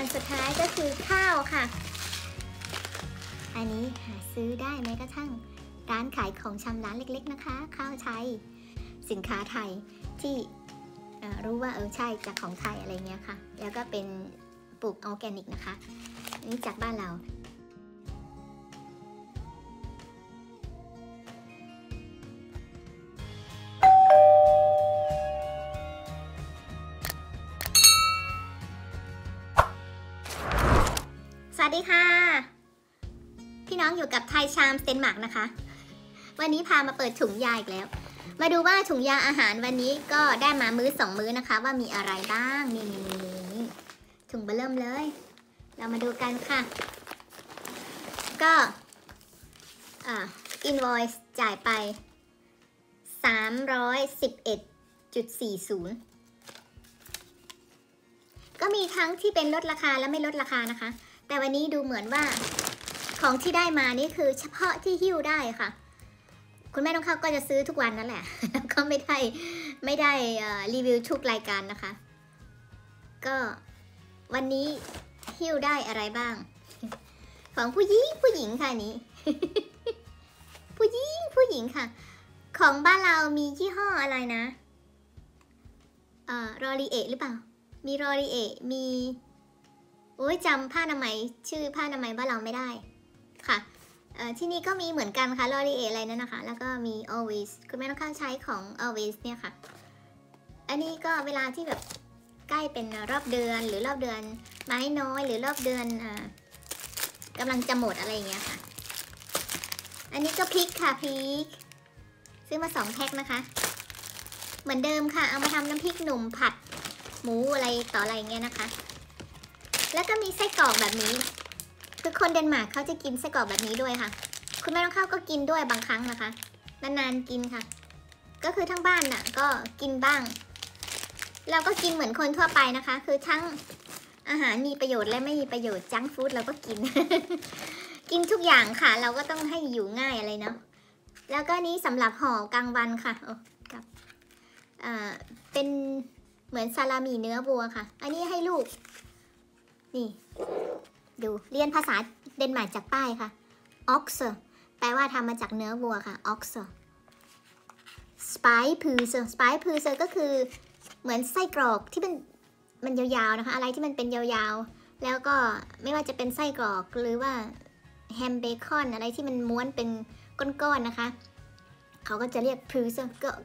อันสุดท้ายก็คือข้าวค่ะ อันนี้หาซื้อได้แม้กระทั่งร้านขายของชำร้านเล็ก ๆ นะคะ ข้าวไทย สินค้าไทยที่รู้ว่าเออใช่จากของไทยอะไรเงี้ยค่ะ แล้วก็เป็นปลูกออร์แกนิกนะคะ นี่จากบ้านเรา อยู่กับไทยชามสเตนมาร์กนะคะ วันนี้พามาเปิดถุงยาอีกแล้ว มาดูว่าถุงยาอาหารวันนี้ก็ได้มามื้อสองมื้อนะคะ ว่ามีอะไรบ้างนี่นี่นี่ถุงเบเริ่มเลย เรามาดูกันค่ะ ก็อ่า invoice จ่ายไป 311.40 ก็มีทั้งที่เป็นลดราคาและไม่ลดราคานะคะ แต่วันนี้ดูเหมือนว่า ของที่ได้มานี่คือเฉพาะที่หิ้วได้ค่ะ คุณแม่ต้องเข้าก็จะซื้อทุกวันนั่นแหละ แล้วก็ไม่ได้ไม่ได้รีวิวทุกรายการนะคะ ก็วันนี้หิ้วได้อะไรบ้าง ของผู้หญิงผู้หญิงค่ะนี้ ผู้หญิงผู้หญิงค่ะ ของบ้านเรามียี่ห้ออะไรนะเอ่อรอรีเอหรือเปล่า มีรอรีเอมีโอ้ยจำผ้าอนามัยชื่อผ้าอนามัยบ้านเราไม่ได้ ค่ะที่นี่ก็มีเหมือนกันค่ะ l o r i e ออะไรนั่นนะคะ แล้วก็มี always คุณแม่ต้องข้าใช้ของ always เนี่ยค่ะ อันนี้ก็เวลาที่แบบใกล้เป็นรอบเดือนหรือรอบเดือนไม้น้อยหรือรอบเดือนอ่ากำลังจะหมดอะไรอย่างเงี้ยค่ะ อันนี้ก็พริกค่ะพริก ซื้อมาสองแพ็คนะคะ เหมือนเดิมค่ะ เอามาทำน้ำพริกหนุ่มผัดหมูอะไรต่ออะไรเงี้ยนะคะ แล้วก็มีไส้กรอกแบบนี้ คือคนเดนมาร์กเขาจะกินไส้กรอกแบบนี้ด้วยค่ะ คุณแม่ต้องข้าวก็กินด้วยบางครั้งนะคะ นานๆกินค่ะ ก็คือทั้งบ้านน่ะก็กินบ้าง เราก็กินเหมือนคนทั่วไปนะคะ คือทั้งอาหารมีประโยชน์และไม่มีประโยชน์จังฟู้ดเราก็กิน กินทุกอย่างค่ะ เราก็ต้องให้อยู่ง่ายอะไรเนาะแล้วก็นี้สำหรับห่อกลางวันค่ะโอ้กับอ่าเป็นเหมือนซาลามี่เนื้อวัวค่ะ อันนี้ให้ลูก นี่ ดูเรียนภาษาเดนมาร์กจากป้ายค่ะ ox แปลว่าทำมาจากเนื้อวัวค่ะ ox spice p u s spice p u s ก็คือเหมือนไส้กรอกที่มันมันยาวๆนะคะ อะไรที่มันเป็นยาวๆ แล้วก็ไม่ว่าจะเป็นไส้กรอกหรือว่าแฮมเบคอนอะไรที่มันม้วนเป็นก้อนๆนะคะ เขาก็จะเรียก p u s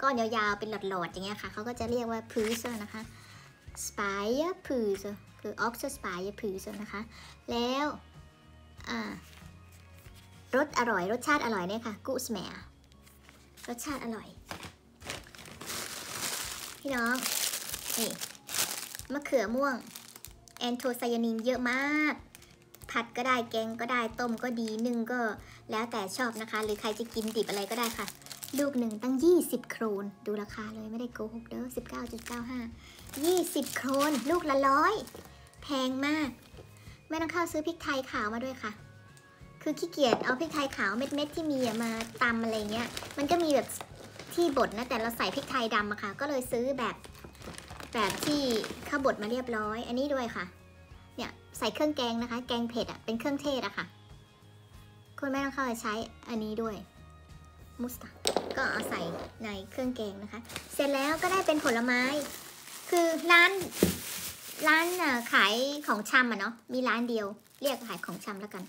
ก้อนยาวๆ เป็นหลอดๆ อย่างเงี้ยค่ะ เขาก็จะเรียกว่า p u s นะคะ spice p u s คือ ox spice p u s นะคะ แล้วรสอร่อย รสชาติอร่อยเนี่ยค่ะ กุสแมรสชาติอร่อย พี่น้อง นี่ มะเขือม่วง แอนโทไซยานินเยอะมาก ผัดก็ได้แกงก็ได้ต้มก็ดีนึ่งก็แล้วแต่ชอบนะคะ หรือใครจะกินดิบอะไรก็ได้ค่ะ ลูกหนึ่งตั้ง 20 โครน ดูราคาเลยไม่ได้โกหกเด้อ19.95 20 โครน ลูกละร้อย แพงมาก แม่ต้องเข้าซื้อพริกไทยขาวมาด้วยค่ะ คือขี้เกียจเอาพริกไทยขาวเม็ดๆที่มีมาตำอะไรเงี้ย มันก็มีแบบที่บดนะแต่เราใส่พริกไทยดำอะค่ะ ก็เลยซื้อแบบแบบที่เขาบดมาเรียบร้อย อันนี้ด้วยค่ะ เนี่ยใส่เครื่องแกงนะคะ แกงเผ็ดอะเป็นเครื่องเทศอะค่ะคุณแม่ต้องเข้าใช้อันนี้ด้วยมุสตาก็เอาใส่ในเครื่องแกงนะคะ เสร็จแล้วก็ได้เป็นผลไม้ คือร้าน ร้านขายของชำอะเนาะมีร้านเดียว เรียกขายของชำแล้วกัน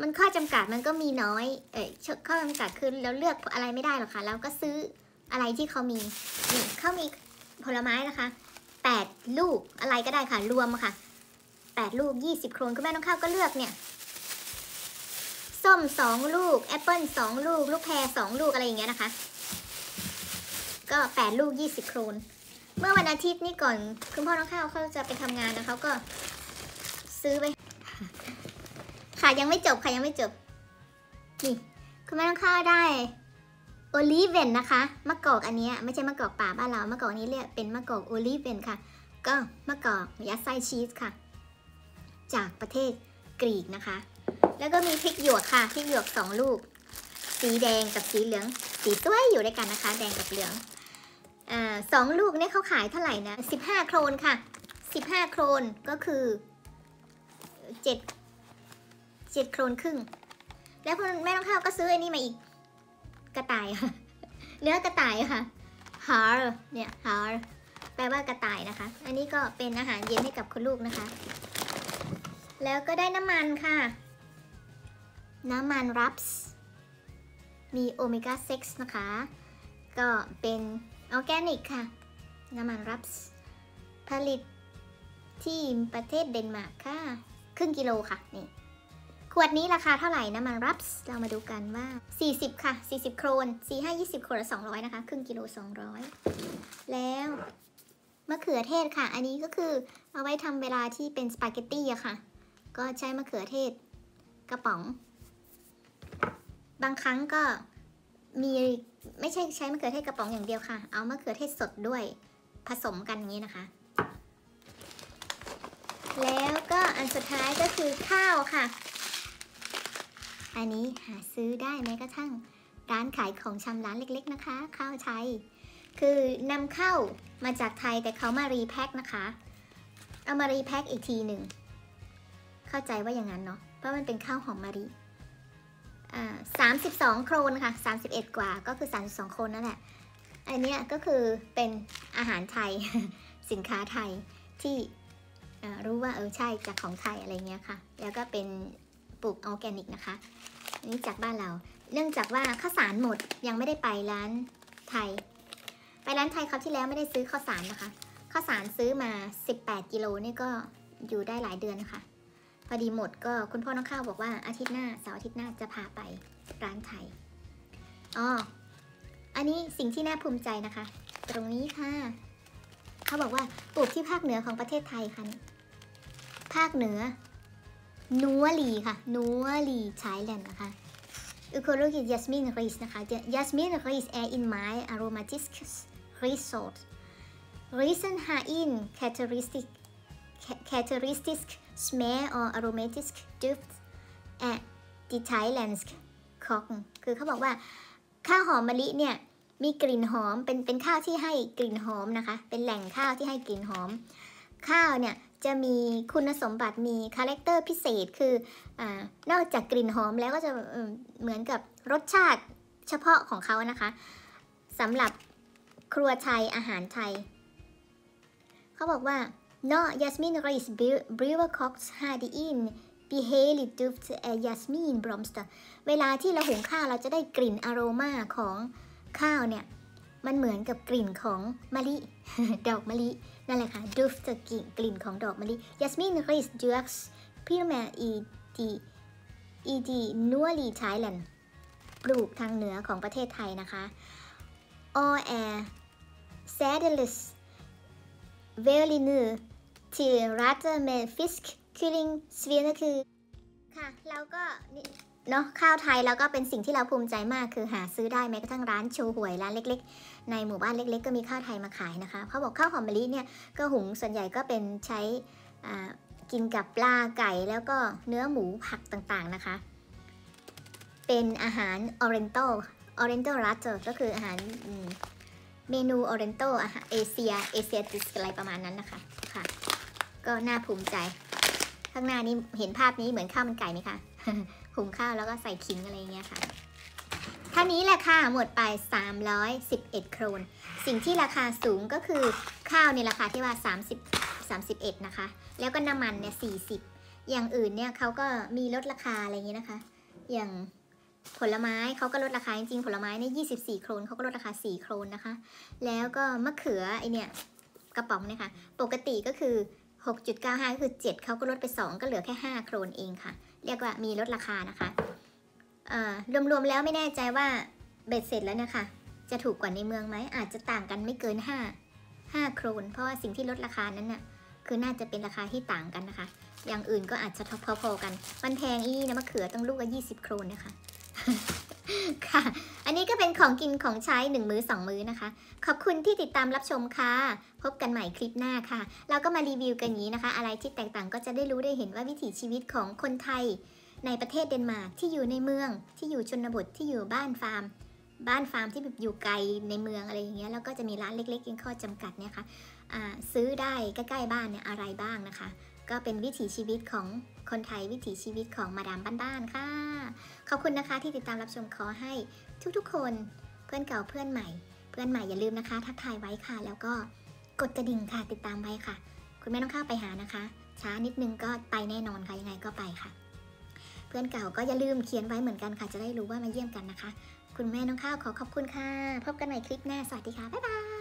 มันข้อจำกัดมันก็มีน้อย เอ้ยข้อจำกัดคือเราเลือกอะไรไม่ได้หรอกค่ะเราก็ซื้ออะไรที่เขามีนี่เขามีผลไม้นะคะแปดลูกอะไรก็ได้ค่ะ รวมอะค่ะแปดลูกยี่สิบโครนคุณแม่น้องข้าวก็เลือกเนี่ยส้มสองลูกแอปเปิลสองลูก ลูกแพรสองลูกอะไรอย่างเงี้ยนะคะ ก็แปดลูกยี่สิบโครน เมื่อวันอาทิตย์นี่ก่อน คุณพ่อน้องข้าวเขาจะไปทำงานนะเขาก็ซื้อไป ค่ะยังไม่จบค่ะยังไม่จบ นี่คุณแม่น้องข้าวได้โอลิเวนนะคะมะกอกอันนี้ไม่ใช่มะกอกป่าบ้านเรามะกอกนี้เรียกเป็นมะกอกโอลิเวนค่ะ ก็มะกอกยัดไส้ชีสค่ะ จากประเทศกรีกนะคะ แล้วก็มีพริกหยวกค่ะพริกหยวกสองลูก สีแดงกับสีเหลือง สีสวยอยู่ด้วยกันนะคะ แดงกับเหลือง อ่าสองลูกเนี่ยเขาขายเท่าไหร่นะ15โครนค่ะ15โครนก็คือเจ็ดเจ็ดโครนครึ่ง แล้วคุณแม่น้องข้าวก็ซื้อไอ้นี่มาอีกกระต่ายค่ะเนื้อกระต่ายค่ะ hare เนี่ย har แปลว่ากระต่ายนะคะ อันนี้ก็เป็นอาหารเย็นให้กับคุณลูกนะคะ แล้วก็ได้น้ำมันค่ะ น้ำมัน raps มีโอเมก้า 6 นะคะ ก็เป็น ออร์แกนิกค่ะ น้ำมัน rapsผลิตที่ประเทศเดนมาร์กค่ะ ครึ่งกิโลค่ะ นี่ ขวดนี้ราคาเท่าไหร่น้ำมันรับส์เรามาดูกันว่า 40 ค่ะ 40 โครน4 5 20โครนละ200 นะคะ ครึ่งกิโล 200 แล้วมะเขือเทศค่ะ อันนี้ก็คือเอาไว้ทำเวลาที่เป็นสปาเกตตี้อะค่ะ ก็ใช้มะเขือเทศกระป๋อง บางครั้งก็มี ไม่ใช่ใช้มะเขือเทศกระป๋องอย่างเดียวค่ะ เอามะเขือเทศสดด้วยผสมกันอย่างนี้นะคะ แล้วก็อันสุดท้ายก็คือข้าวค่ะ อันนี้หาซื้อได้แม้กระทั่งร้านขายของชำร้านเล็ก ๆนะคะ ข้าวไทยคือนำเข้ามาจากไทยแต่เขามารีแพ็คนะคะ เอามารีแพ็คอีกทีหนึ่ง เข้าใจว่าอย่างนั้นเนาะเพราะมันเป็นข้าวหอมมะลิ สามสิบสองโครนค่ะสามสิบเอ็ดกว่าก็คือสามสิบสองโครนนั่นแหละ อันนี้ก็คือเป็นอาหารไทยสินค้าไทยที่รู้ว่าเออใช่จากของไทยอะไรเงี้ยค่ะ แล้วก็เป็นปลูกออร์แกนิกนะคะอันนี้จากบ้านเรา เนื่องจากว่าข้าวสารหมดยังไม่ได้ไปร้านไทย ไปร้านไทยคราวที่แล้วไม่ได้ซื้อข้าวสารนะคะ ข้าวสารซื้อมา 18 กิโลนี่ก็อยู่ได้หลายเดือนนะคะ อดีหมดก็คุณพ่อน้องข้าวบอกว่าอาทิตย์หน้าเสาร์อาทิตย์หน้าจะพาไปร้านไทยอ๋ออันนี้สิ่งที่น่าภูมิใจนะคะ ตรงนี้ค่ะ เขาบอกว่าปลูกที่ภาคเหนือของประเทศไทยค่ะภาคเหนือนัวลีค่ะนัวลีไทยแลนด์นะคะ Økologisk jasmin ris นะคะ Jasmin ris er en meget aromatisk risort. Risen har en karakteristisk, karakteristisk smag og aromatisk duft af det thailandske køkken คือเขาบอกว่าข้าวหอมมะลิเนี่ยมีกลิ่นหอมเป็นเป็นข้าวที่ให้กลิ่นหอมนะคะ เป็นแหล่งข้าวที่ให้กลิ่นหอม ข้าวเนี่ยจะมีคุณสมบัติมี character พิเศษคืออนอกจากกลิ่นหอมแล้วก็จะเหมือนกับรสชาติเฉพาะของเขานะคะสำหรับครัวไทยอาหารไทย เขาบอกว่า No Jasmin Rice Brewer Cooks had in Beheli Duft Jasmin Blomster เวลาที่เราหุงข้าวเราจะได้กลิ่นอโรมาของข้าวเนี่ย มันเหมือนกับกลิ่นของมะลิ ดอกมะลิ นั่นแหละค่ะ duft จะกลิ่นกลิ่นของดอกมะลิ Jasmin Rice Dux Primer e d e d n u a l i Thailand ปลูกทางเหนือของประเทศไทยนะคะ All air Sadeles v e l i n u till Ratter med fisk kylling svinekur ค่ะเราก็เนาะข้าวไทยแล้วก็เป็นสิ่งที่เราภูมิใจมากคือหาซื้อได้แม้กระทั่งร้านโชห่วยร้านเล็ก ๆ ในหมู่บ้านเล็ก ๆ ก็มีข้าวไทยมาขายนะคะเขาบอกข้าวหอมมะลิเนี่ยก็หุงส่วนใหญ่ก็เป็นใช้กินกับปลาไก่แล้วก็เนื้อหมูผักต่างๆนะคะ เป็นอาหาร Oriental Oriental r a t t e r ก็คืออาหารเมนู Oriental อาหารเอเชียเอเชียติสอะไรประมาณนั้นนะคะ ก็น่าภูมิใจ ข้างหน้านี้เห็นภาพนี้เหมือนข้าวมันไก่ไหมคะหุงข้าวแล้วก็ใส่ขิงอะไรเงี้ยค่ะท่านี้แหละค่ะหมดไป 311 โครน สิ่งที่ราคาสูงก็คือข้าวในราคาที่ว่า 30 31 นะคะ แล้วก็น้ำมันเนี่ย 40 อย่างอื่นเนี่ยเขาก็มีลดราคาอะไรเงี้ยนะคะ อย่างผลไม้เขาก็ลดราคาจริงๆ ผลไม้เนี่ย24 โครนเขาก็ลดราคา 4 โครนนะคะ แล้วก็มะเขือไอเนี่ยกระป๋องเนี่ยค่ะ ปกติก็คือ 6.95ก็คือ 7 เขาก็ลดไป 2 ก็เหลือแค่ 5 โครนเองค่ะ เรียกว่ามีลดราคานะคะรวมๆแล้วไม่แน่ใจว่าเบ็ดเสร็จแล้วนะคะ จะถูกกว่าในเมืองไหม อาจจะต่างกันไม่เกิน 5 5 โครน เพราะว่าสิ่งที่ลดราคานั้นน่ะ คือน่าจะเป็นราคาที่ต่างกันนะคะ อย่างอื่นก็อาจจะพอๆกัน มันแพงอีนะมะเขือต้องลูกละ20 โครนนะคะ ค่ะ อันนี้ก็เป็นของกินของใช้หนึ่งมือสองมือนะคะ ขอบคุณที่ติดตามรับชมค่ะ พบกันใหม่คลิปหน้าค่ะ เราก็มารีวิวกันนี้นะคะ อะไรที่แตกต่างก็จะได้รู้ได้เห็นว่าวิถีชีวิตของคนไทย ในประเทศเดนมาร์กที่อยู่ในเมือง ที่อยู่ชนบทที่อยู่บ้านฟาร์ม บ้านฟาร์มที่แบบอยู่ไกลในเมืองอะไรอย่างเงี้ยแล้วก็จะมีร้านเล็กๆยังข้อจำกัดเนี่ยค่ะซื้อได้ใกล้ๆบ้านเนี่ยอะไรบ้างนะคะ ก็เป็นวิถีชีวิตของคนไทยวิถีชีวิตของมาดามบ้านๆค่ะ ขอบคุณนะคะที่ติดตามรับชมขอให้ ทุกๆ คนเพื่อนเก่าเพื่อนใหม่ เพื่อนใหม่อย่าลืมนะคะ ทักทายไว้ค่ะ แล้วก็กดกระดิ่งค่ะติดตามไว้ค่ะ คุณแม่ต้องเข้าไปหานะคะ ช้านิดนึงก็ไปแน่นอนค่ะยังไงก็ไปค่ะ เพื่อนเก่าก็อย่าลืมเขียนไว้เหมือนกันค่ะ จะได้รู้ว่ามาเยี่ยมกันนะคะ คุณแม่น้องข้าวขอขอบคุณค่ะ พบกันใหม่คลิปหน้าสวัสดีค่ะบ๊ายบาย